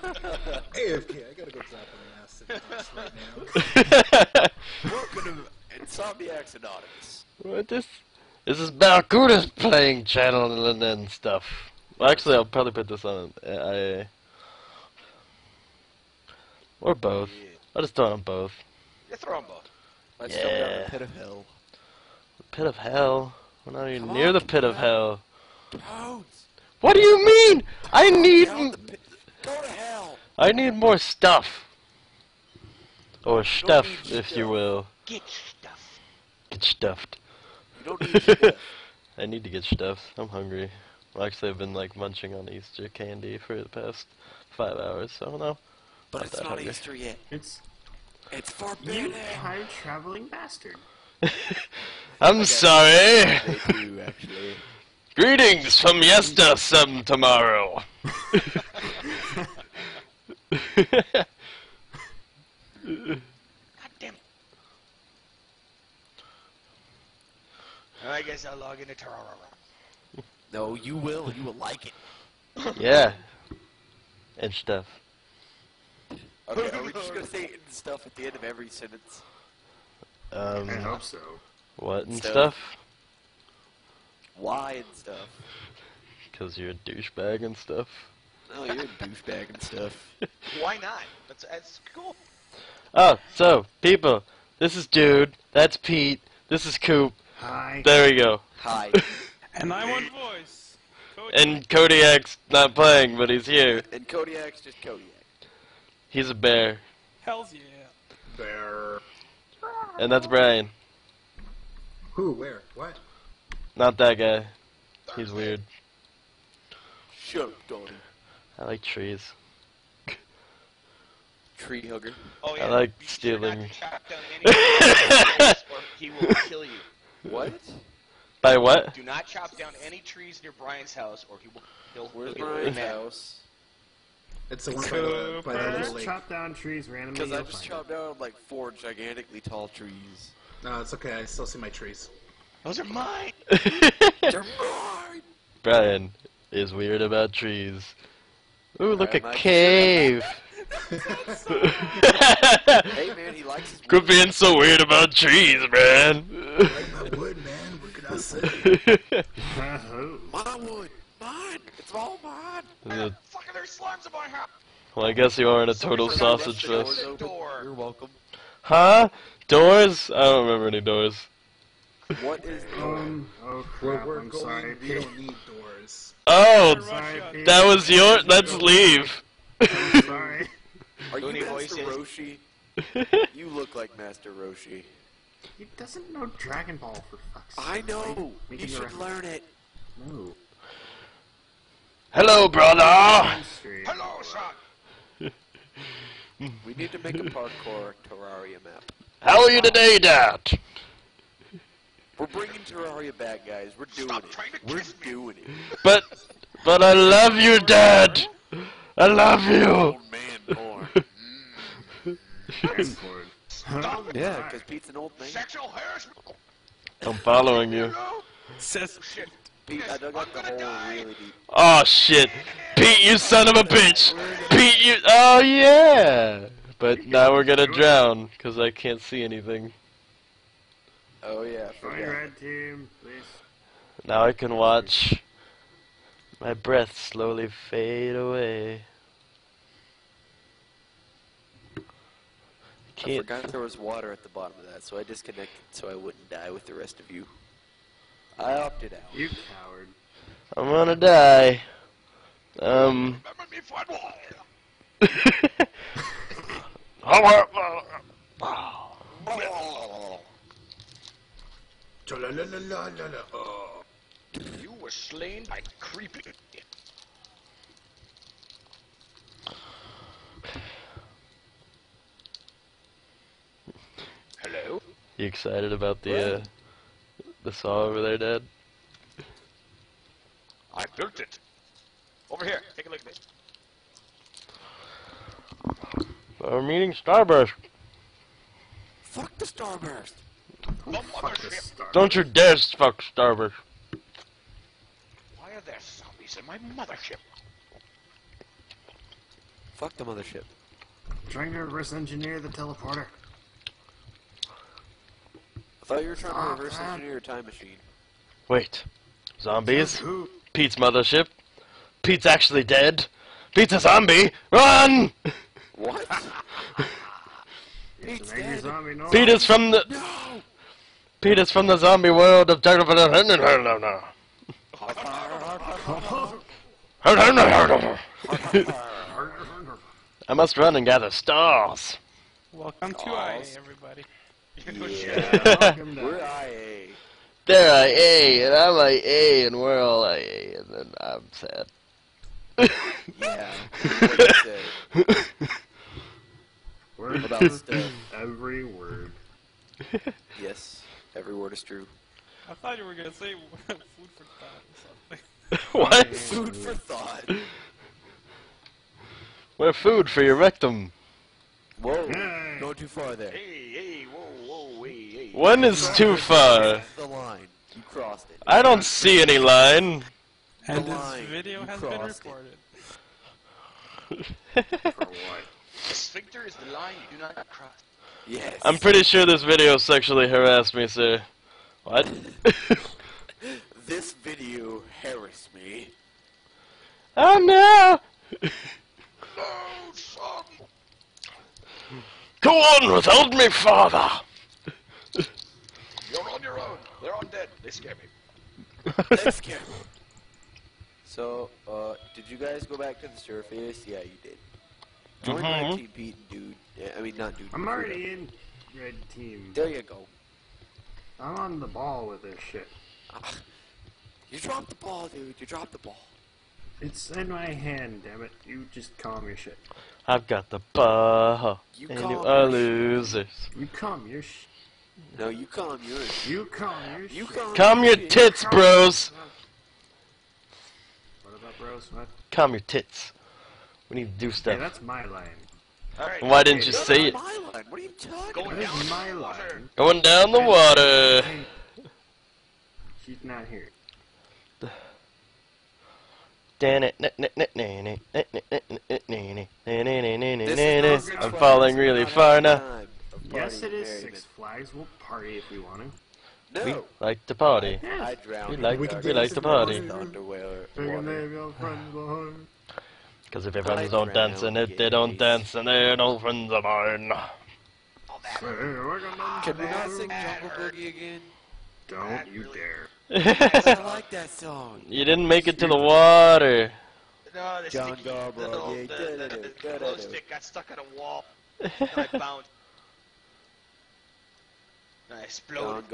AFK, I gotta go drop an acid house right now. Welcome to Insomniacs Anonymous. What this? This is Barracuda's playing channel and, and stuff. Well, actually, I'll probably put this on uh, IA. Or both. Yeah. I'll just throw it on both. You throw 'em both. Let's jump down Yeah. the pit of hell. The Pit of hell. We're not even Come near on, the pit of hell. Toads! What do you mean? I need Down the pit. Go to hell! I need more stuff. Or stuff, need if you will. Get stuff. Get stuffed. You don't need stuff. I need to get stuffed. I'm hungry. Well, actually, I've been like munching on Easter candy for the past five hours, so no. But Not it's not hungry. Easter yet. It's It's you forbidden! time traveling bastard. I'm sorry. They do, actually. Greetings from Yesta some tomorrow. God damn it. I guess I'll log into Terror. No, you will. You will like it. yeah. And stuff. Okay, are we just gonna say and stuff at the end of every sentence? Um, I hope so. what and Stuff. stuff? Why and stuff? Because you're a douchebag and stuff. No, you're a douchebag and stuff. Why not? That's, that's cool. Oh, so, people, this is Dude, that's Pete, this is Coop, Hi. there we go. Hi. And I want voice. Cody. And Kodiak's not playing, but he's here. And Kodiak's just Kodiak. He's a bear. Hells yeah. Bear. And that's Brian. Who? Where? What? Not that guy. He's weird. Shut up, Donnie. I like trees. Tree hugger. Oh, I like Be stealing. not chop down any trees or he will kill you. What? By what? Do not chop down any trees near Brian's house or he will he'll Where's Brian's house? It's the one by the, by the I just lake. chop down trees randomly. Because I just find chopped down like four gigantically tall trees. No, it's okay. I still see my trees. Those are mine. They're mine! Brian is weird about trees. Ooh, look, a Brian might cave! Hey man, he likes his Quit being so weird about trees, man. Like my wood, man. What could I say? My wood! Mine! It's all mine! well, Fucking there's slimes in my house. I guess you are in a total for that, left sausage the fest. You're welcome. Huh? Doors? I don't remember any doors. What is the? Um, oh crap, we're I'm going, sorry. we don't need doors. Oh, Sorry, that was your. Let's leave. I'm sorry. Are you Looney Master. Roshi? You look like Master Roshi. He doesn't know Dragon Ball for fuck's sake. I know! Making You should reference. learn it! No. Hello, brother. Hello, son. We need to make a parkour Terraria map. How are you today, Dad? We're bringing Terraria back, guys. We're doing Stop it. trying to We're kiss me. doing it. But, but I love you, Dad. I love you. Old man born. Dragon Board. Stop yeah, because Pete's an old man. sexual harassment. I'm following you. Says Shit. Pete, I dug up the I'm gonna hole die. really deep. Oh shit, Pete, you son of a bitch. Pete, you. Oh yeah. But now we're gonna drown because I can't see anything. Oh yeah, Join forgot. red team, please. Now I can watch my breath slowly fade away. I forgot there was water at the bottom of that, so I disconnected so I wouldn't die with the rest of you. I opted out. You coward. I'm gonna die. Um. Remember me for a while. Oh. You were slain by creepy. Hello? You excited about the uh, the saw over there, Dad? I built it. Over here, take a look at it. Our meeting Starburst. Fuck the starburst! The Fuck this mothership. Don't you dare fuck Starburst. Why are there zombies in my mothership? Fuck the mothership. Trying to reverse engineer the teleporter. I thought you were trying to Stop reverse that. engineer a time machine. Wait. Zombies? Pete's mothership? Pete's actually dead? Pete's a zombie! Run! What? Pete's dead. zombie. No. Pete is from the No! Pete is from the zombie world of I must run and gather stars. Welcome to IA, everybody. Yeah, welcome We're. IA. They're IA, and I'm IA, and we're all IA, and then I'm sad. Yeah. What you say? Word About stuff. every word. Yes. Every word is true. I thought you were gonna say food for thought or something. what? Food for thought. We're food for your rectum. Whoa. Hey. Going too far there. Hey, hey, whoa, whoa, hey, hey. One is too far. The line. You crossed it. I don't see any line. And The this line. video You has been recorded. it. For what? The sphincter is the line you do not cross. Yes. I'm pretty sure this video sexually harassed me, sir. What? This video harassed me. oh no! No, son! Go on without me, father! You're on your own. They're all dead. They scare me. That's scary. So, uh, did you guys go back to the surface? Yeah, you did. Join Mhm. Red Team Pete and Dude. Yeah, I mean, not Dude. I'm Dude. already in red team. There you go. I'm on the ball with this shit. Ah, you dropped the ball, dude. You dropped the ball. It's in my hand, damn it. You just calm your shit. I've got the ball, You and calm you are your shit. losers. You calm your sh. No, you calm yours. You calm your You shit. calm Calm your shit. tits, bros! What about bros? What? Calm your tits. We need to do Hey, stuff. that's my line. Alright. Why didn't you say it? my line. What are you talking Going about? is down my line. Going down the water. She's not here. I'm falling really far now. Yes, it is Six Flags. We'll party if we want to. No. Like to party. I drowned. We in like- the we dark like to party. Because if your friends I don't dance, and if they don't dance, then they're no friends of mine. Say, we're gonna Can we not sing that. Jungle Boogie again? Don't you dare. I like that song. you didn't make it to the water. No, the John sticky, Garbo, the little, yeah, the, da, da, the, the, da, da, glow stick got stuck on a wall. and I bounced. I exploded.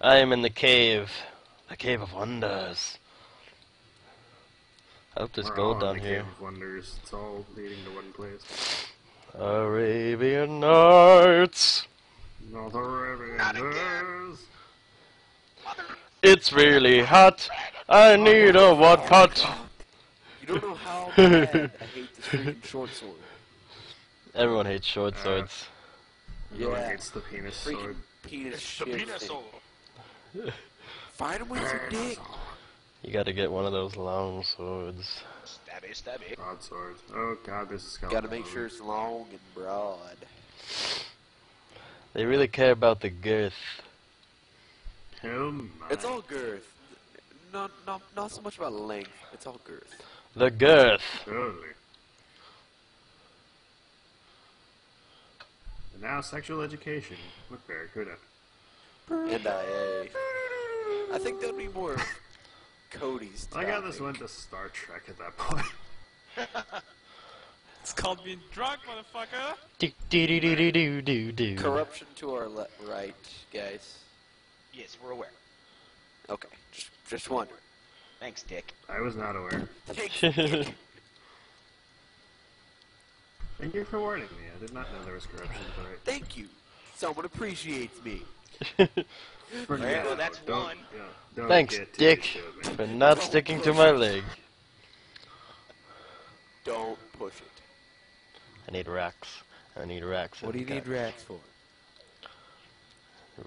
I am in the cave. The cave of wonders. I hope there's gold down the here. Cave of Wonders. It's all leading to one place. Arabian Nights. North Arabian Nights. It's really hot. I need a what pot. You don't know how bad I hate this freaking short sword. Everyone hates short Uh, swords. No one Yeah. hates the penis Freaking sword. penis It's the penis thing. soul. Fight him with your dick. You gotta get one of those long swords. Stabby, stabby. Broadsword. Oh god, this is going Gotta make sure it's long and broad. They really care about the girth. Hell my. It's all girth. Not, not, not so much about length. It's all girth. The girth. Totally. And now sexual education with Barracuda. And I, I think that'd be more of Cody's. I got this topic. went to Star Trek at that point. It's called being drunk, motherfucker. Do do do do do do do do. Corruption to our le- right, guys. Yes, we're aware. Okay, just, just wondering. Thanks, Dick. I was not aware. Thanks. Thank you for warning me. I did not know there was corruption, to but right. Thank you. Someone appreciates me. for There you that's don't, one. yeah, don't Thanks, get Dick, stupid. For not sticking to my leg. Don't push it. I need racks. I need racks. What do you need guts. racks for?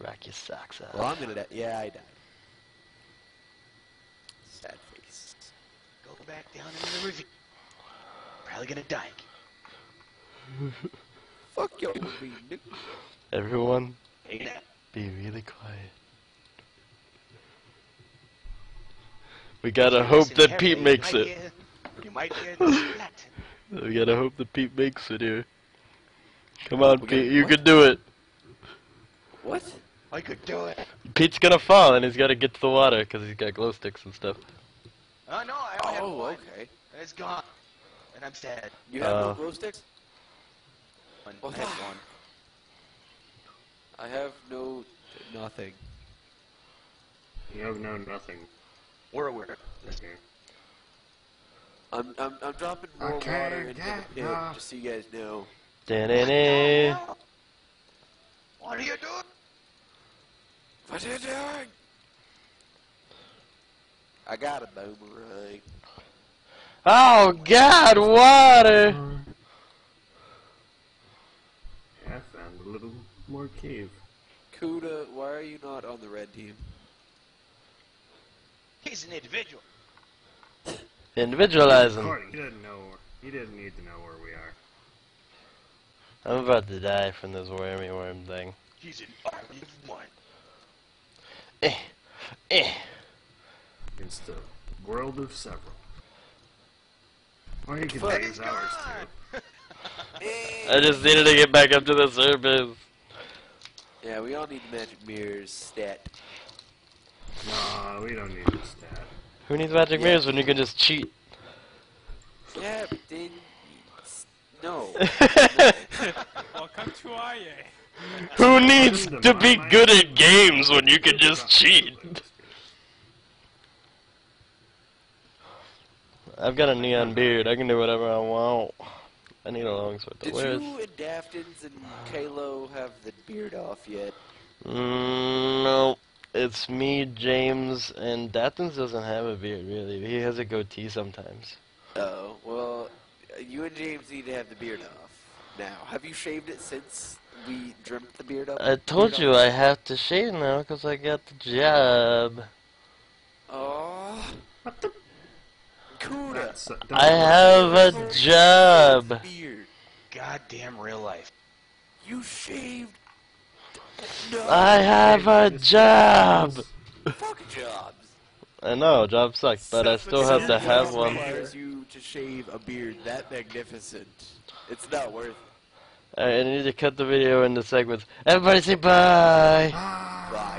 Rack your socks out. Well, I'm gonna die. Yeah, I died. Sad face. Go back down into the ravine. Probably gonna die. Fuck your movie, nigga. Everyone, Hey, be really quiet. We gotta hope that Pete carefully, makes you it. hear- You might hear the. We gotta hope that Pete makes it here. Come on, Pete, you what? can do it. What? I could do it. Pete's gonna fall and he's gotta get to the water because he's got glow sticks and stuff. Oh no, I only have Oh, one. okay. And it's gone. And I'm sad. You have Uh. no glow sticks? One. Well, I had one. I have no nothing. You have no nothing. We're aware. Okay. I'm I'm I'm dropping more Okay, water into yeah, the pit, yeah. just so you guys know. Da-da-da. What are you doing? What are you doing? I got a boomerang. Oh God, water! Yeah, I found a little more cave. Cuda, why are you not on the red team? He's an individual. Individualize him. He didn't know. He didn't need to know where we are. I'm about to die from this wormy worm thing. He's an army of one. Eh, eh. Against the world of several. Or you could Fuck. use ours too. I just needed to get back up to the surface. Yeah, we all need magic mirrors stat. No, we don't need this stat. Who needs magic Yeah. mirrors when you can just cheat? Yeah, then no. Welcome to IA. Who needs to be good at games when you can just cheat? I've got a neon beard. I can do whatever I want. I need a long sword to Did wear. you and Daftins and Kalo have the beard off yet? Mm, no, it's me, James, and Dathens doesn't have a beard really. He has a goatee sometimes. Oh, well, uh, you and James need to have the beard off. Now, have you shaved it since we dreamt the beard up? I told you off? I have to shave now because I got the job. Oh, What the? Cuda. That's, I have a job. Beard. Goddamn real life. You shaved. No. I have a job. Fuck jobs. I know, jobs suck, but I still have to have one. requires you to shave a beard that magnificent. It's not worth it. Alright, I need to cut the video into segments. Everybody say bye. Bye.